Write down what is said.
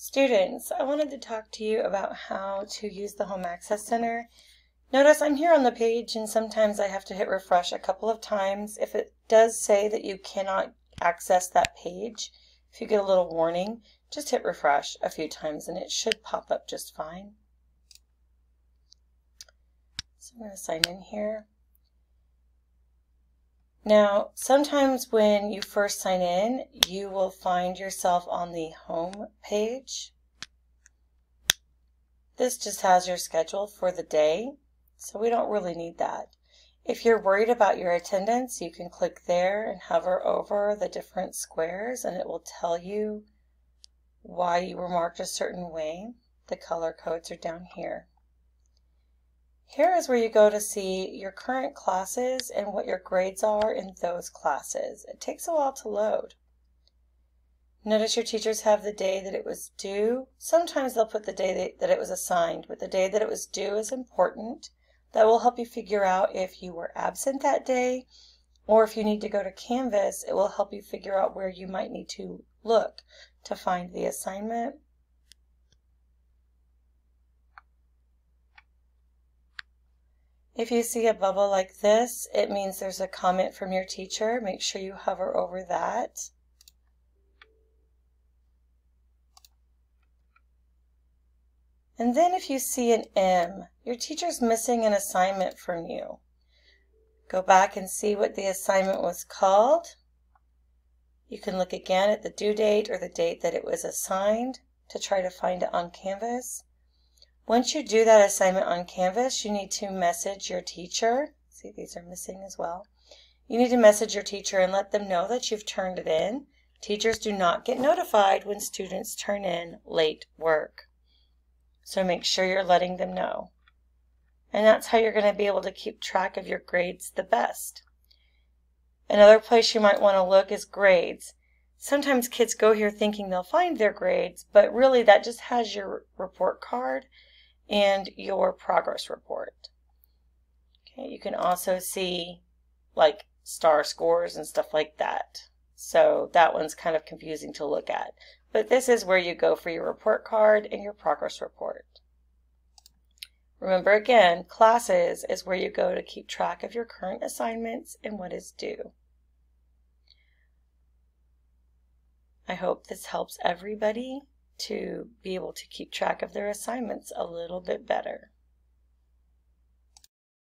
Students, I wanted to talk to you about how to use the Home Access Center. Notice I'm here on the page and sometimes I have to hit refresh a couple of times. If it does say that you cannot access that page, if you get a little warning, just hit refresh a few times and it should pop up just fine. So I'm going to sign in here. Now, sometimes when you first sign in, you will find yourself on the home page. This just has your schedule for the day, so we don't really need that. If you're worried about your attendance, you can click there and hover over the different squares and it will tell you why you were marked a certain way. The color codes are down here. Here is where you go to see your current classes and what your grades are in those classes. It takes a while to load. Notice your teachers have the day that it was due. Sometimes they'll put the day that it was assigned, but the day that it was due is important. That will help you figure out if you were absent that day or if you need to go to Canvas, it will help you figure out where you might need to look to find the assignment. If you see a bubble like this, it means there's a comment from your teacher. Make sure you hover over that. And then if you see an M, your teacher's missing an assignment from you. Go back and see what the assignment was called. You can look again at the due date or the date that it was assigned to try to find it on Canvas. Once you do that assignment on Canvas, you need to message your teacher. See, these are missing as well. You need to message your teacher and let them know that you've turned it in. Teachers do not get notified when students turn in late work. So make sure you're letting them know. And that's how you're going to be able to keep track of your grades the best. Another place you might want to look is grades. Sometimes kids go here thinking they'll find their grades, but really that just has your report card and your progress report. Okay, you can also see like star scores and stuff like that. So that one's kind of confusing to look at. But this is where you go for your report card and your progress report. Remember again, classes is where you go to keep track of your current assignments and what is due. I hope this helps everybody to be able to keep track of their assignments a little bit better.